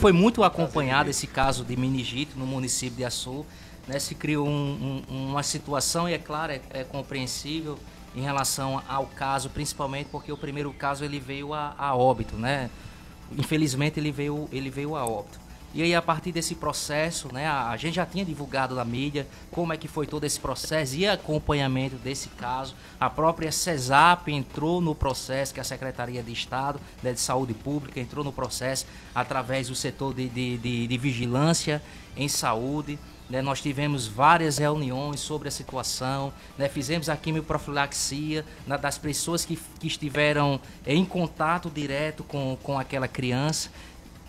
Foi muito acompanhado esse caso de meningite no município de Açu. Né, se criou um, um, uma situação, e é claro, é, é, compreensível em relação ao caso, principalmente porque o primeiro caso ele veio a, a óbito, né? Infelizmente ele veio, ele veio a óbito. E aí, a partir desse processo, né, a, gente já tinha divulgado na mídia como é que foi todo esse processo e acompanhamento desse caso. A própria CESAP entrou no processo, que é a Secretaria de Estado né, de Saúde Pública entrou no processo através do setor de, de, de, de vigilância em saúde. Né, nós tivemos várias reuniões sobre a situação, né, fizemos a quimioprofilaxia né, das pessoas que, que estiveram em contato direto com, com aquela criança.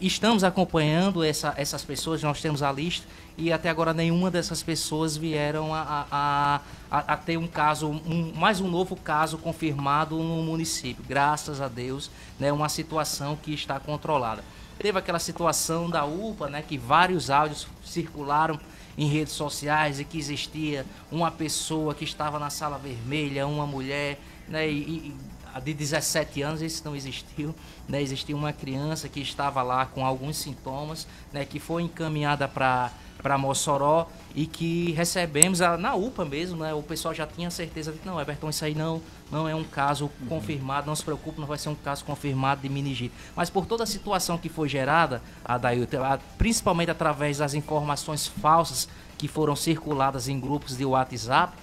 Estamos acompanhando essa, essas pessoas, nós temos a lista e até agora nenhuma dessas pessoas vieram a, a, a, a ter um caso, um, mais um novo caso confirmado no município. Graças a Deus, né, uma situação que está controlada. Teve aquela situação da UPA, né, que vários áudios circularam em redes sociais e que existia uma pessoa que estava na sala vermelha, uma mulher, né, e, e de 17 anos isso não existiu, né? Existia uma criança que estava lá com alguns sintomas, né? Que foi encaminhada para para Mossoró e que recebemos a, na UPA mesmo, né? O pessoal já tinha certeza de que não, Everton, isso aí não, não é um caso uhum. confirmado, não se preocupe, não vai ser um caso confirmado de meningite. Mas por toda a situação que foi gerada, a principalmente através das informações falsas que foram circuladas em grupos de WhatsApp,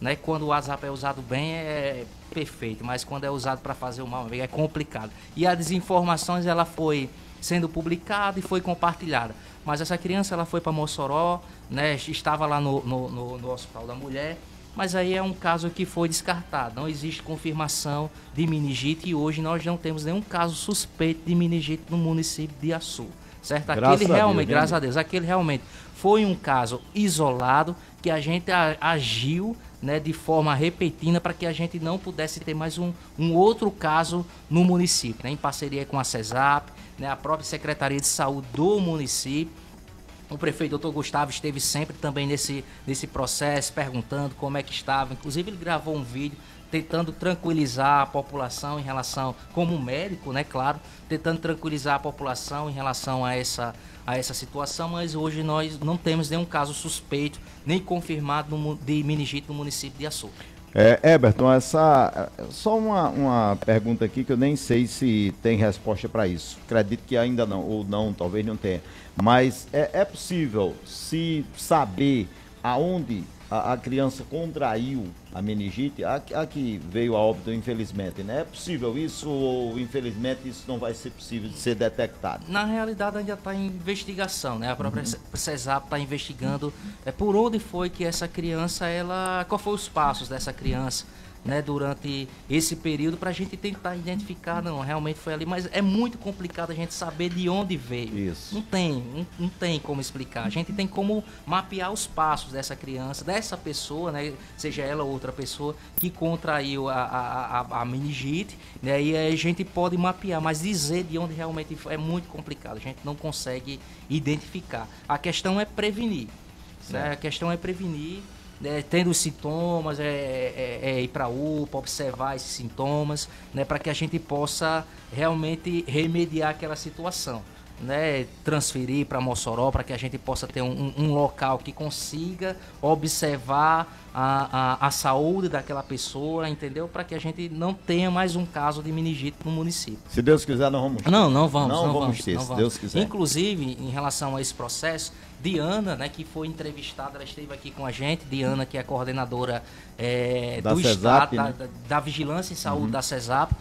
né? Quando o WhatsApp é usado bem é perfeito, mas quando é usado para fazer o mal é complicado. E a desinformações ela foi sendo publicada e foi compartilhada. Mas essa criança ela foi para Mossoró, né? Estava lá no, no, no, no Hospital da Mulher. Mas aí é um caso que foi descartado. Não existe confirmação de meningite e hoje nós não temos nenhum caso suspeito de meningite no município de Açu. Certo? Graças aquele realmente, Deus, graças a Deus, aquele realmente foi um caso isolado que a gente agiu né, de forma repentina para que a gente não pudesse ter mais um, um outro caso no município, né, em parceria com a CESAP, né, a própria Secretaria de Saúde do município. O prefeito doutor Gustavo esteve sempre também nesse, nesse processo, perguntando como é que estava. Inclusive, ele gravou um vídeo tentando tranquilizar a população em relação, como médico, né, claro, tentando tranquilizar a população em relação a essa, a essa situação, mas hoje nós não temos nenhum caso suspeito nem confirmado de meningite no município de Açúcar. É, Everton, essa só uma, uma pergunta aqui que eu nem sei se tem resposta para isso. Acredito que ainda não, ou não, talvez não tenha. Mas é, é possível se saber aonde a, a, criança contraiu a meningite, a, a, que veio a óbito, infelizmente, né? É possível isso ou, infelizmente, isso não vai ser possível de ser detectado? Na realidade, ainda está em investigação, né? A própria uhum. CESAP está investigando é, por onde foi que essa criança, ela... Qual foi os passos dessa criança né, durante esse período para a gente tentar identificar, não, realmente foi ali, mas é muito complicado a gente saber de onde veio. Isso. Não tem, não, não tem como explicar. A gente tem como mapear os passos dessa criança, dessa pessoa, né, seja ela ou outra pessoa, que contraiu a, a, a, a meningite, né, e a gente pode mapear, mas dizer de onde realmente foi é muito complicado. A gente não consegue identificar. A questão é prevenir. Né? A questão é prevenir né, tendo sintomas, é, é, é ir para UPA, observar esses sintomas, né, para que a gente possa realmente remediar aquela situação. Né, transferir para Mossoró para que a gente possa ter um, um local que consiga observar a, a, a, saúde daquela pessoa, entendeu? Para que a gente não tenha mais um caso de meningite no município. Se Deus quiser, não vamos ter. Não, não vamos. Não, não vamos, vamos ter, não se vamos. Deus quiser. Inclusive, em relação a esse processo, Diana, né, que foi entrevistada, ela esteve aqui com a gente. Diana, que é coordenadora é, do CESAP, Estado, né? da, da, Vigilância em Saúde uhum. da CESAP.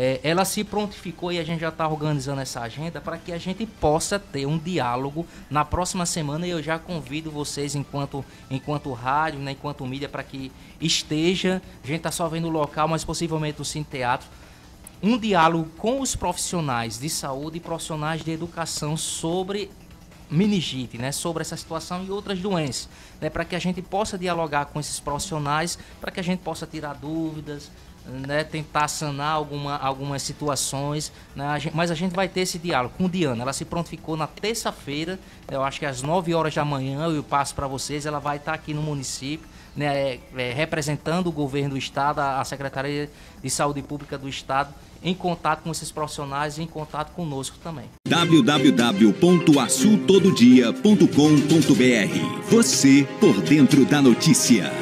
É, ela se prontificou e a gente já está organizando essa agenda para que a gente possa ter um diálogo na próxima semana. E eu já convido vocês, enquanto, enquanto rádio, né, enquanto mídia, para que esteja. A gente está só vendo o local, mas possivelmente o Cine Teatro um diálogo com os profissionais de saúde e profissionais de educação sobre meningite, né, sobre essa situação e outras doenças, né, para que a gente possa dialogar com esses profissionais, para que a gente possa tirar dúvidas, né, tentar sanar alguma, algumas situações, né, a gente, mas a gente vai ter esse diálogo com Diana. Ela se prontificou na terça-feira, eu acho que às 9 horas da manhã, eu passo para vocês, ela vai estar aqui no município, né, é, é, representando o governo do estado, a, a Secretaria de Saúde Pública do estado, em contato com esses profissionais e em contato conosco também. www.açutododia.com.br Você por dentro da notícia.